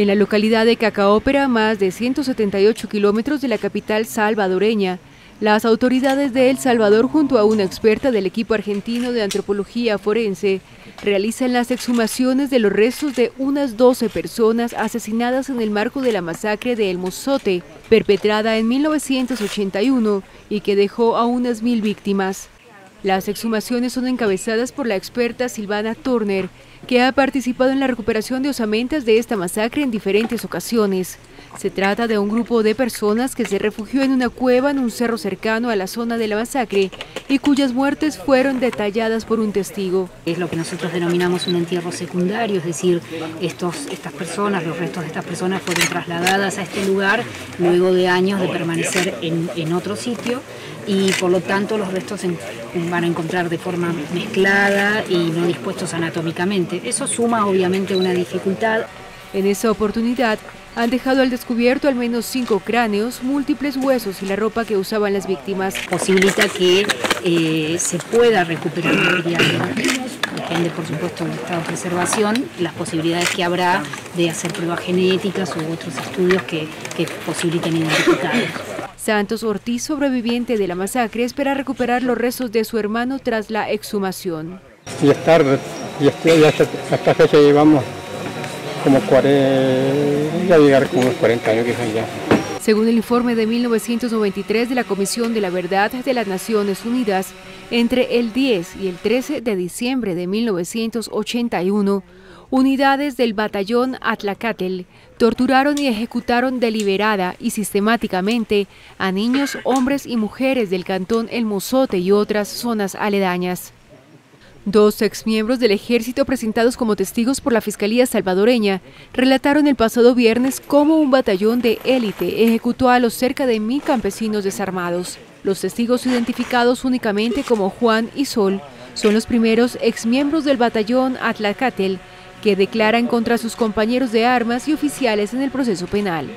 En la localidad de Cacaópera, más de 178 kilómetros de la capital salvadoreña, las autoridades de El Salvador, junto a una experta del equipo argentino de antropología forense, realizan las exhumaciones de los restos de unas 12 personas asesinadas en el marco de la masacre de El Mozote, perpetrada en 1981 y que dejó a unas mil víctimas. Las exhumaciones son encabezadas por la experta Silvana Turner, que ha participado en la recuperación de osamentas de esta masacre en diferentes ocasiones. Se trata de un grupo de personas que se refugió en una cueva en un cerro cercano a la zona de la masacre y cuyas muertes fueron detalladas por un testigo. Es lo que nosotros denominamos un entierro secundario, es decir, estos, estas personas, los restos de estas personas fueron trasladadas a este lugar luego de años de permanecer en, en otro sitio y por lo tanto los restos se van a encontrar de forma mezclada y no dispuestos anatómicamente. Eso suma obviamente una dificultad. En esa oportunidad han dejado al descubierto al menos cinco cráneos, múltiples huesos y la ropa que usaban las víctimas. Posibilita que eh, se pueda recuperar material depende por supuesto del estado de preservación, las posibilidades que habrá de hacer pruebas genéticas u otros estudios que, que posibiliten identificarlos. Santos Ortiz, sobreviviente de la masacre, espera recuperar los restos de su hermano tras la exhumación. Y es tarde, y hasta, fecha llevamos como 40, ya llegar como unos 40 años que ya. Según el informe de 1993 de la Comisión de la Verdad de las Naciones Unidas, entre el 10 y el 13 de diciembre de 1981, unidades del batallón Atlacatel torturaron y ejecutaron deliberada y sistemáticamente a niños, hombres y mujeres del cantón El Mozote y otras zonas aledañas. Dos exmiembros del ejército presentados como testigos por la Fiscalía salvadoreña relataron el pasado viernes cómo un batallón de élite ejecutó a los cerca de mil campesinos desarmados. Los testigos identificados únicamente como Juan y Sol son los primeros exmiembros del batallón Atlacatel que declaran contra sus compañeros de armas y oficiales en el proceso penal.